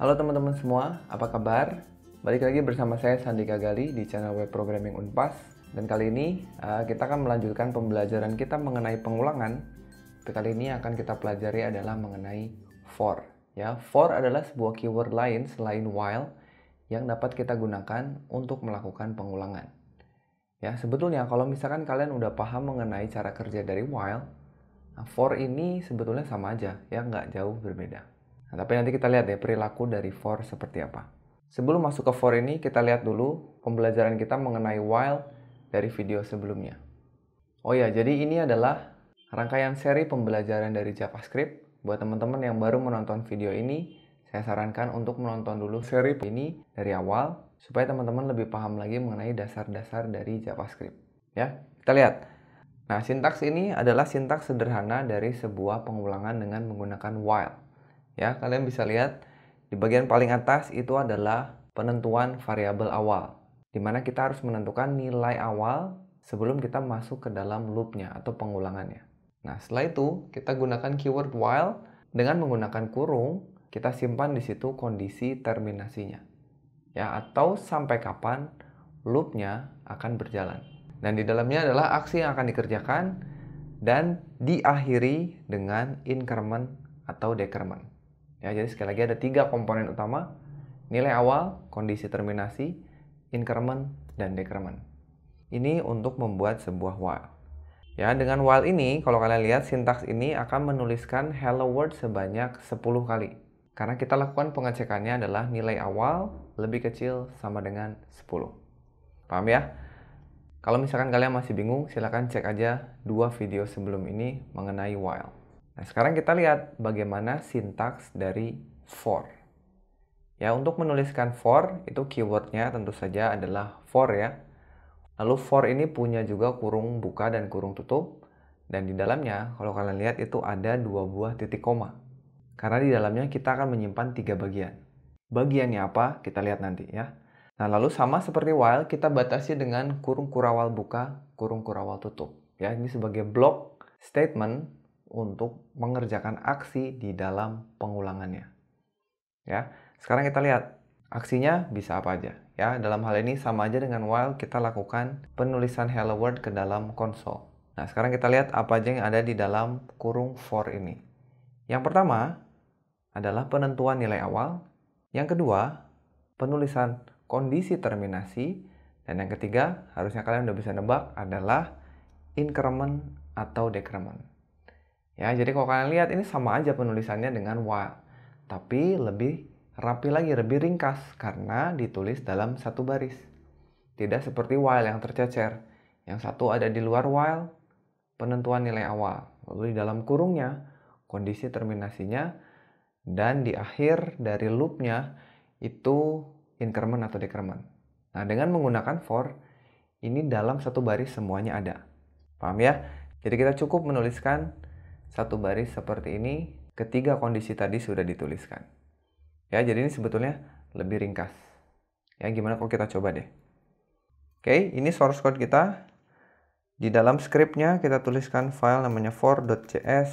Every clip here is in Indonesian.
Halo teman-teman semua, apa kabar? Balik lagi bersama saya Sandi Gagali di channel web programming Unpas dan kali ini uh, kita akan melanjutkan pembelajaran kita mengenai pengulangan. Tapi kali ini akan kita pelajari adalah mengenai for. Ya, for adalah sebuah keyword lain selain while yang dapat kita gunakan untuk melakukan pengulangan. Ya, sebetulnya kalau misalkan kalian udah paham mengenai cara kerja dari while, nah for ini sebetulnya sama aja, ya nggak jauh berbeda. Nah, tapi nanti kita lihat ya perilaku dari for seperti apa. Sebelum masuk ke for ini, kita lihat dulu pembelajaran kita mengenai while dari video sebelumnya. Oh ya, jadi ini adalah rangkaian seri pembelajaran dari JavaScript. Buat teman-teman yang baru menonton video ini, saya sarankan untuk menonton dulu seri ini dari awal supaya teman-teman lebih paham lagi mengenai dasar-dasar dari JavaScript. Ya, kita lihat. Nah, sintaks ini adalah sintaks sederhana dari sebuah pengulangan dengan menggunakan while. Ya, kalian bisa lihat di bagian paling atas itu adalah penentuan variabel awal, di mana kita harus menentukan nilai awal sebelum kita masuk ke dalam loopnya atau pengulangannya. Nah, setelah itu kita gunakan keyword while dengan menggunakan kurung, kita simpan di situ kondisi terminasinya. Ya, atau sampai kapan loopnya akan berjalan. Dan di dalamnya adalah aksi yang akan dikerjakan dan diakhiri dengan increment atau decrement. Ya, jadi sekali lagi ada tiga komponen utama, nilai awal, kondisi terminasi, increment, dan decrement. Ini untuk membuat sebuah while. Ya, dengan while ini, kalau kalian lihat sintaks ini akan menuliskan hello world sebanyak 10 kali. Karena kita lakukan pengecekannya adalah nilai awal lebih kecil sama dengan 10. Paham ya? Kalau misalkan kalian masih bingung, silahkan cek aja dua video sebelum ini mengenai while. Nah, sekarang kita lihat bagaimana sintaks dari for. Ya, untuk menuliskan for, itu keywordnya tentu saja adalah for ya. Lalu for ini punya juga kurung buka dan kurung tutup. Dan di dalamnya, kalau kalian lihat itu ada dua buah titik koma. Karena di dalamnya kita akan menyimpan tiga bagian. Bagiannya apa? Kita lihat nanti ya. Nah, lalu sama seperti while, kita batasi dengan kurung kurawal buka, kurung kurawal tutup. Ya, ini sebagai block statement untuk mengerjakan aksi di dalam pengulangannya. Ya, sekarang kita lihat aksinya bisa apa aja. Ya, dalam hal ini sama aja dengan while kita lakukan penulisan hello world ke dalam konsol. Nah, sekarang kita lihat apa aja yang ada di dalam kurung for ini. Yang pertama adalah penentuan nilai awal. Yang kedua, penulisan kondisi terminasi. Dan yang ketiga, harusnya kalian udah bisa nebak adalah increment atau decrement. Ya, jadi kalau kalian lihat ini sama aja penulisannya dengan while, tapi lebih rapi lagi, lebih ringkas karena ditulis dalam satu baris. Tidak seperti while yang tercecer. Yang satu ada di luar while, penentuan nilai awal. Lalu di dalam kurungnya, kondisi terminasinya, dan di akhir dari loopnya itu increment atau decrement. Nah, dengan menggunakan for, ini dalam satu baris semuanya ada. Paham ya? Jadi kita cukup menuliskan satu baris seperti ini ketiga kondisi tadi sudah dituliskan. Ya, jadi ini sebetulnya lebih ringkas. Ya, gimana kalau kita coba deh. Oke, ini source code kita. Di dalam scriptnya kita tuliskan file namanya for.js.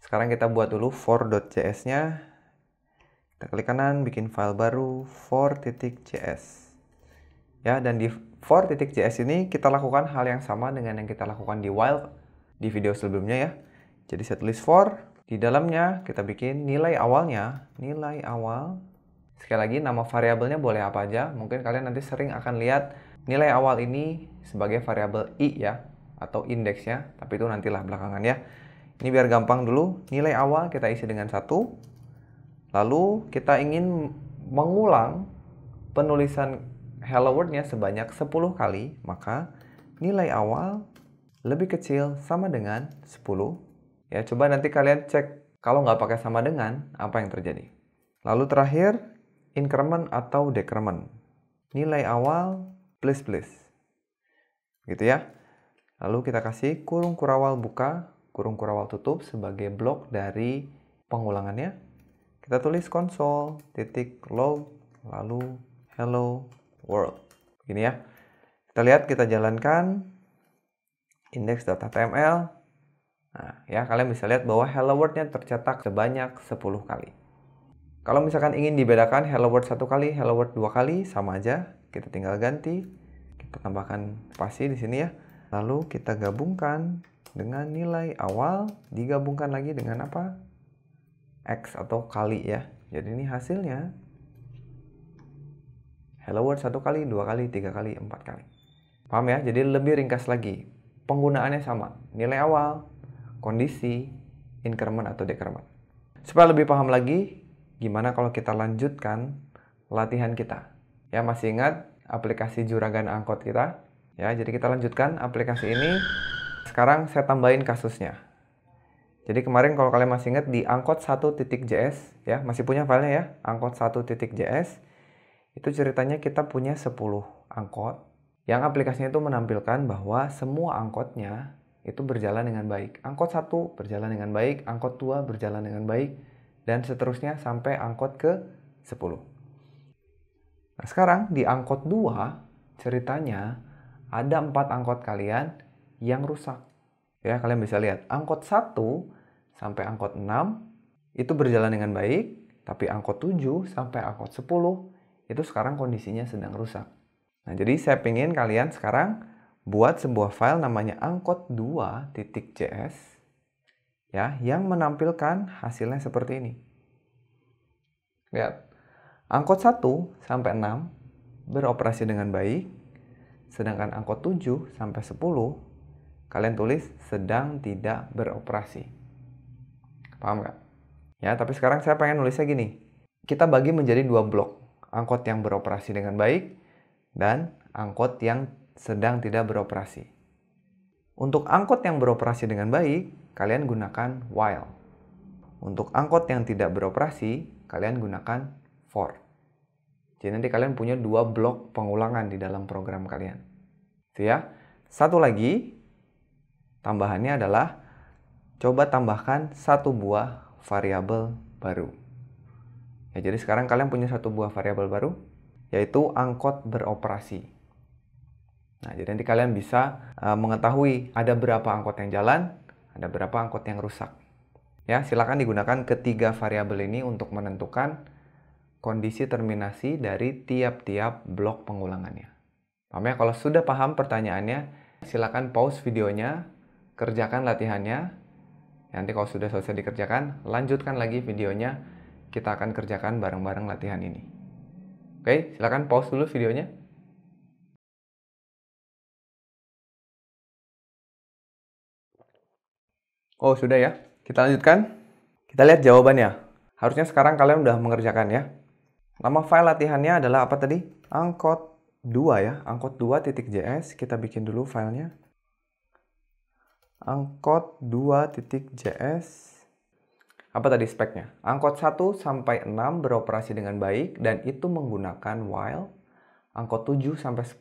Sekarang kita buat dulu for.js-nya. Kita klik kanan, bikin file baru for.js. Ya, dan di for.js ini kita lakukan hal yang sama dengan yang kita lakukan di while di video sebelumnya ya. Jadi saya tulis for, di dalamnya kita bikin nilai awalnya, nilai awal. Sekali lagi nama variabelnya boleh apa aja. Mungkin kalian nanti sering akan lihat nilai awal ini sebagai variabel i ya atau indeksnya, tapi itu nantilah belakangan ya. Ini biar gampang dulu, nilai awal kita isi dengan satu. Lalu kita ingin mengulang penulisan hello world-nya sebanyak 10 kali, maka nilai awal lebih kecil sama dengan 10 Ya, coba nanti kalian cek kalau nggak pakai sama dengan, apa yang terjadi. Lalu terakhir, increment atau decrement. Nilai awal plus plus. Gitu ya. Lalu kita kasih kurung kurawal buka, kurung kurawal tutup sebagai blok dari pengulangannya. Kita tulis konsol titik log lalu hello world. Begini ya. Kita lihat kita jalankan index.html Nah, ya kalian bisa lihat bahwa hello world-nya tercetak sebanyak 10 kali. Kalau misalkan ingin dibedakan hello world satu kali, hello world dua kali, sama aja. Kita tinggal ganti. Kita tambahkan spasi di sini ya. Lalu kita gabungkan dengan nilai awal, digabungkan lagi dengan apa? X atau kali ya. Jadi ini hasilnya hello world satu kali, dua kali, tiga kali, empat kali. Paham ya? Jadi lebih ringkas lagi. Penggunaannya sama. Nilai awal, kondisi, increment atau decrement. Supaya lebih paham lagi, gimana kalau kita lanjutkan latihan kita? Ya, masih ingat aplikasi juragan angkot kita? Ya, jadi kita lanjutkan aplikasi ini. Sekarang saya tambahin kasusnya. Jadi kemarin kalau kalian masih ingat di angkot 1.js ya, masih punya filenya ya, angkot 1.js. Itu ceritanya kita punya 10 angkot yang aplikasinya itu menampilkan bahwa semua angkotnya itu berjalan dengan baik. Angkot 1 berjalan dengan baik, angkot 2 berjalan dengan baik, dan seterusnya sampai angkot ke 10. Nah sekarang di angkot 2 ceritanya ada empat angkot kalian yang rusak. Ya kalian bisa lihat angkot 1 sampai angkot 6 itu berjalan dengan baik, tapi angkot 7 sampai angkot 10 itu sekarang kondisinya sedang rusak. Nah jadi saya ingin kalian sekarang buat sebuah file namanya angkot2.js ya yang menampilkan hasilnya seperti ini. Lihat. Angkot 1 sampai 6 beroperasi dengan baik, sedangkan angkot 7 sampai 10 kalian tulis sedang tidak beroperasi. Paham nggak? Ya, tapi sekarang saya pengen nulisnya gini. Kita bagi menjadi dua blok. Angkot yang beroperasi dengan baik dan angkot yang sedang tidak beroperasi. Untuk angkot yang beroperasi dengan baik, kalian gunakan while. Untuk angkot yang tidak beroperasi, kalian gunakan for. Jadi nanti kalian punya dua blok pengulangan di dalam program kalian. Itu ya. Satu lagi, tambahannya adalah coba tambahkan satu buah variabel baru. Ya, jadi sekarang kalian punya satu buah variabel baru, yaitu angkot beroperasi. Nah, jadi nanti kalian bisa uh, mengetahui ada berapa angkot yang jalan, ada berapa angkot yang rusak. Ya, silakan digunakan ketiga variabel ini untuk menentukan kondisi terminasi dari tiap-tiap blok pengulangannya. Paham ya? Kalau sudah paham pertanyaannya, silakan pause videonya, kerjakan latihannya. Nanti kalau sudah selesai dikerjakan, lanjutkan lagi videonya. Kita akan kerjakan bareng-bareng latihan ini. Oke, silakan pause dulu videonya. Oh, sudah ya. Kita lanjutkan. Kita lihat jawabannya. Harusnya sekarang kalian udah mengerjakan ya. Nama file latihannya adalah apa tadi? Angkot 2 ya. Angkot 2.js. Kita bikin dulu filenya. Angkot 2.js. Apa tadi speknya? Angkot 1 sampai 6 beroperasi dengan baik dan itu menggunakan while. Angkot 7 sampai 10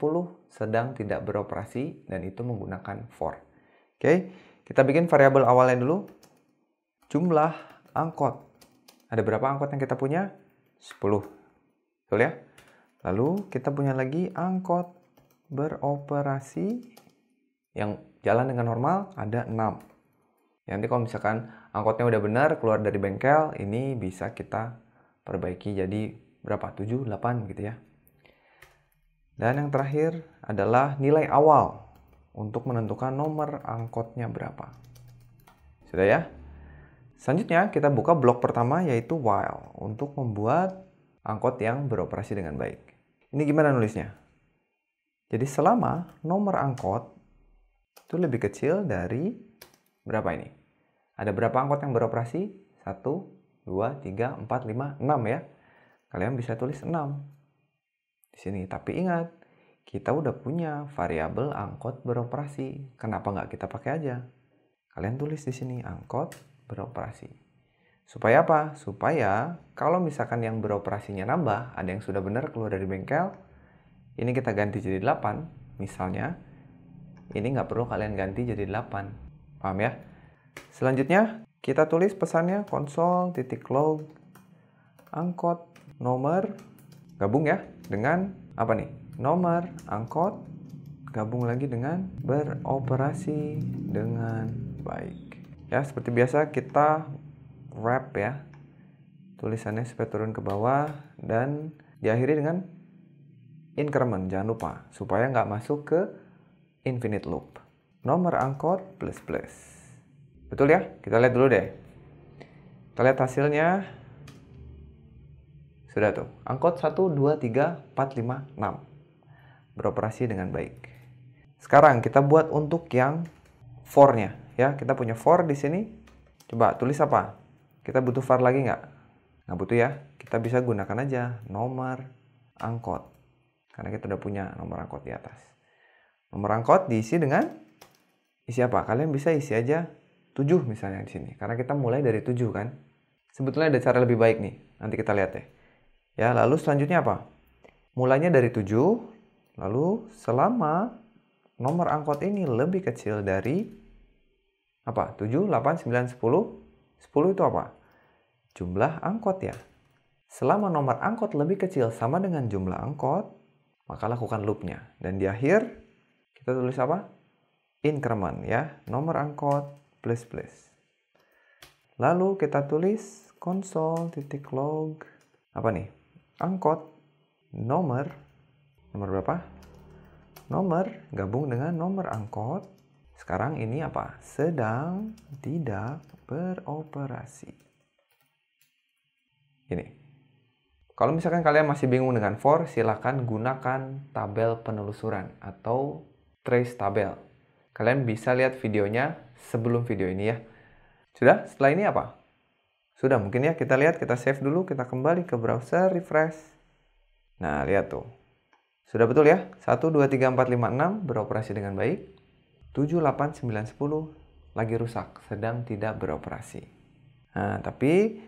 sedang tidak beroperasi dan itu menggunakan for. Oke. Okay? Kita bikin variabel awalnya dulu. Jumlah angkot. Ada berapa angkot yang kita punya? 10. Betul ya? Lalu kita punya lagi angkot beroperasi yang jalan dengan normal ada 6. Nanti kalau misalkan angkotnya udah benar keluar dari bengkel, ini bisa kita perbaiki jadi berapa? 7, 8 gitu ya. Dan yang terakhir adalah nilai awal untuk menentukan nomor angkotnya berapa. Sudah ya? Selanjutnya kita buka blok pertama yaitu while untuk membuat angkot yang beroperasi dengan baik. Ini gimana nulisnya? Jadi selama nomor angkot itu lebih kecil dari berapa ini? Ada berapa angkot yang beroperasi? 1, 2, 3, 4, 5, 6 ya. Kalian bisa tulis 6 di sini. Tapi ingat, kita udah punya variabel angkot beroperasi. Kenapa nggak kita pakai aja? Kalian tulis di sini angkot beroperasi. Supaya apa? Supaya kalau misalkan yang beroperasinya nambah, ada yang sudah benar keluar dari bengkel, ini kita ganti jadi 8, misalnya, ini nggak perlu kalian ganti jadi 8. Paham ya? Selanjutnya, kita tulis pesannya konsol titik log angkot nomor gabung ya dengan apa nih nomor angkot gabung lagi dengan beroperasi dengan baik. Ya, seperti biasa kita wrap ya. tulisannya supaya turun ke bawah dan diakhiri dengan increment jangan lupa supaya nggak masuk ke infinite loop. Nomor angkot plus plus. Betul ya? Kita lihat dulu deh. Kita lihat hasilnya. Sudah tuh. Angkot 1 2 3 4 5 6 beroperasi dengan baik sekarang kita buat untuk yang for nya ya kita punya for di sini coba tulis apa kita butuh var lagi nggak nggak butuh ya kita bisa gunakan aja nomor angkot karena kita udah punya nomor angkot di atas. Nomor angkot diisi dengan isi apa? Kalian bisa isi aja 7 misalnya di sini. Karena kita mulai dari 7 kan. Sebetulnya ada cara lebih baik nih. Nanti kita lihat deh. Ya, lalu selanjutnya apa? Mulainya dari 7, lalu selama nomor angkot ini lebih kecil dari apa? 7, 8, 9, 10. 10 itu apa? Jumlah angkot ya. Selama nomor angkot lebih kecil sama dengan jumlah angkot, maka lakukan loopnya. Dan di akhir, kita tulis apa? Increment ya, nomor angkot plus plus. Lalu kita tulis console titik log apa nih? Angkot nomor nomor berapa? Nomor gabung dengan nomor angkot. Sekarang ini apa? Sedang tidak beroperasi. Ini. Kalau misalkan kalian masih bingung dengan for, silakan gunakan tabel penelusuran atau trace tabel. Kalian bisa lihat videonya sebelum video ini ya. Sudah? Setelah ini apa? Sudah mungkin ya, kita lihat, kita save dulu, kita kembali ke browser, refresh. Nah, lihat tuh. Sudah betul ya? 1, 2, 3, 4, 5, 6 beroperasi dengan baik. 7, 8, 9, 10 lagi rusak, sedang tidak beroperasi. Nah, tapi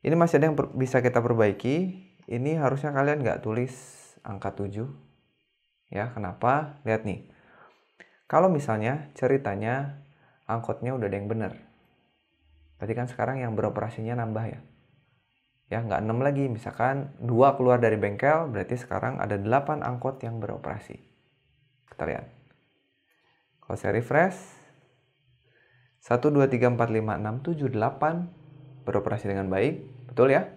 ini masih ada yang bisa kita perbaiki. Ini harusnya kalian nggak tulis angka 7. Ya, kenapa? Lihat nih. Kalau misalnya ceritanya angkotnya udah ada yang benar. Berarti kan sekarang yang beroperasinya nambah ya. Ya, nggak 6 lagi. Misalkan 2 keluar dari bengkel, berarti sekarang ada 8 angkot yang beroperasi. Kita lihat. Kalau saya refresh, 1, 2, 3, 4, 5, 6, 7, 8, beroperasi dengan baik, betul ya?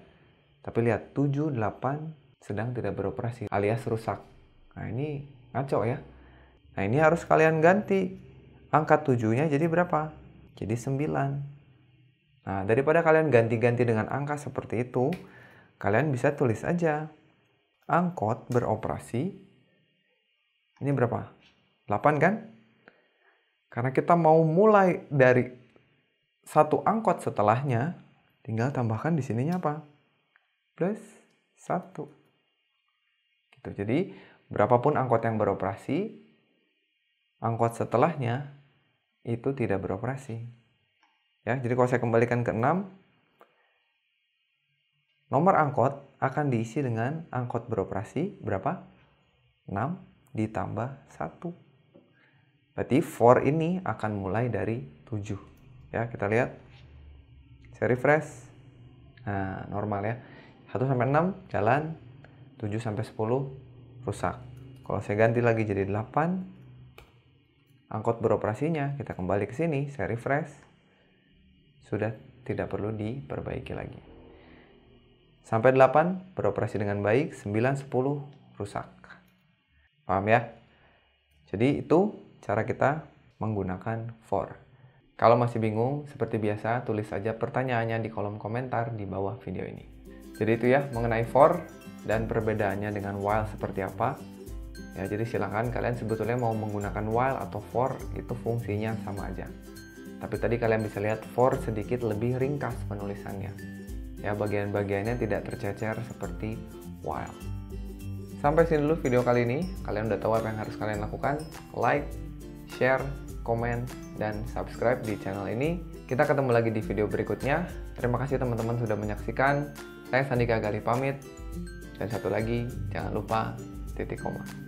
Tapi lihat 7, 8 sedang tidak beroperasi alias rusak. Nah ini ngaco ya. Nah ini harus kalian ganti. Angka 7-nya jadi berapa? Jadi 9. Nah daripada kalian ganti-ganti dengan angka seperti itu, kalian bisa tulis aja. Angkot beroperasi. Ini berapa? 8 kan? Karena kita mau mulai dari satu angkot setelahnya, Tinggal tambahkan di sininya apa? Plus 1. Gitu. Jadi, berapapun angkot yang beroperasi, angkot setelahnya itu tidak beroperasi. Ya, jadi kalau saya kembalikan ke 6, nomor angkot akan diisi dengan angkot beroperasi berapa? 6 ditambah 1. Berarti for ini akan mulai dari 7. Ya, kita lihat saya refresh nah normal ya 1 sampai 6 jalan 7 sampai 10 rusak kalau saya ganti lagi jadi 8 angkot beroperasinya kita kembali ke sini saya refresh sudah tidak perlu diperbaiki lagi sampai 8 beroperasi dengan baik 9 10 rusak paham ya jadi itu cara kita menggunakan for kalau masih bingung, seperti biasa, tulis saja pertanyaannya di kolom komentar di bawah video ini. Jadi itu ya, mengenai for dan perbedaannya dengan while seperti apa. Ya, jadi silahkan kalian sebetulnya mau menggunakan while atau for, itu fungsinya sama aja. Tapi tadi kalian bisa lihat for sedikit lebih ringkas penulisannya. Ya, bagian-bagiannya tidak tercecer seperti while. Sampai sini dulu video kali ini. Kalian udah tahu apa yang harus kalian lakukan. Like, share, komen, dan subscribe di channel ini. Kita ketemu lagi di video berikutnya. Terima kasih teman-teman sudah menyaksikan. Saya Sandika Gali pamit. Dan satu lagi, jangan lupa titik koma.